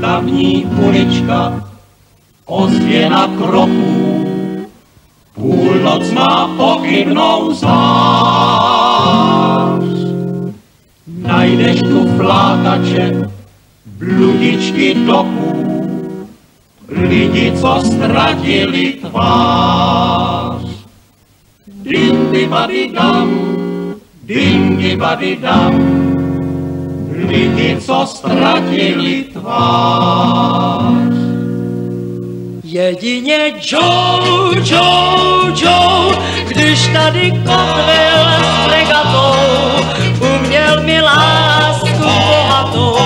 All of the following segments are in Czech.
ústavní ulička, ozvěna kroků, půlnoc má pochybnou zář. Najdeš tu flákače, bludičky doků, lidi, co ztratili tvář. Dindy bady dam, dindy bady dam, lidi, co ztratili tvář. Jedině Joe, Joe, Joe, když tady kotvil s fregatou, uměl mi lásku bohatou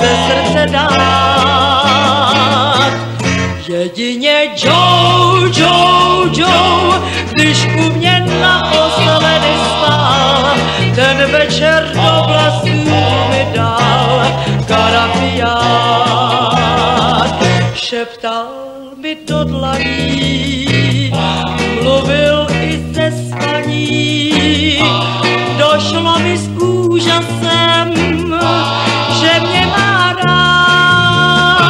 ze srdce dát. Jedině Joe, Joe, Joe, když u mě naposledy spál, ten večer do vlasů Šeptal mi do dlaní, mluvil i ze spaní. Došlo mi s úžasem, že mě má rád.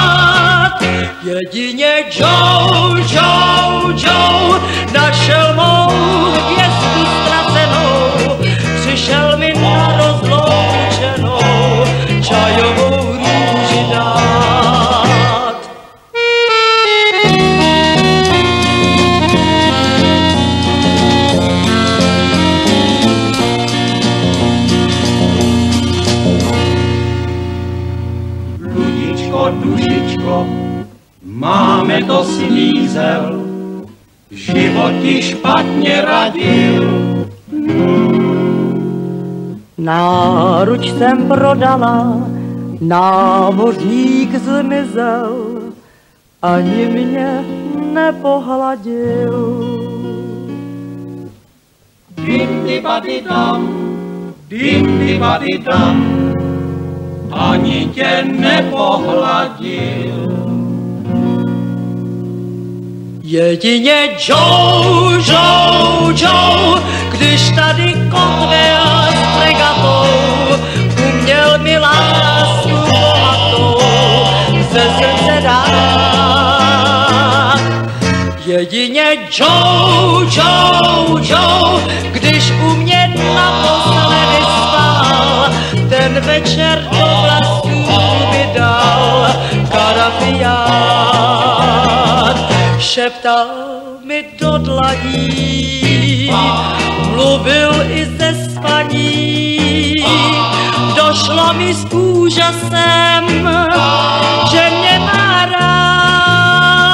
Jedině Joe, Joe, Joe našel mou Ludičko, dušičko, máme to snízel, život ti špatně radil. Náruč jsem prodala, námořník zmizel, ani mě nepohladil. Dindy bady dam, dindy bady dam, ani tě nepohladil. Jedině Joe, Joe, Joe, když tady kotvil s fregatou, uměl mi lásku bohatou ze srdce dát. Jedině Joe, Joe, Joe, když u mě naposledy spal, ten večer do vlasů mi dal karafiát. Šeptal mi do dlaní, mluvil i ze spaní. Došlo mi s úžasem, že mě má rád.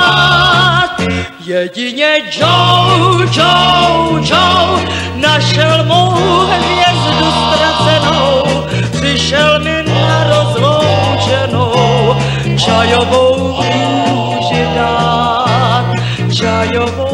Jedině Joe, Joe, Joe našel mou hvězdu your voice.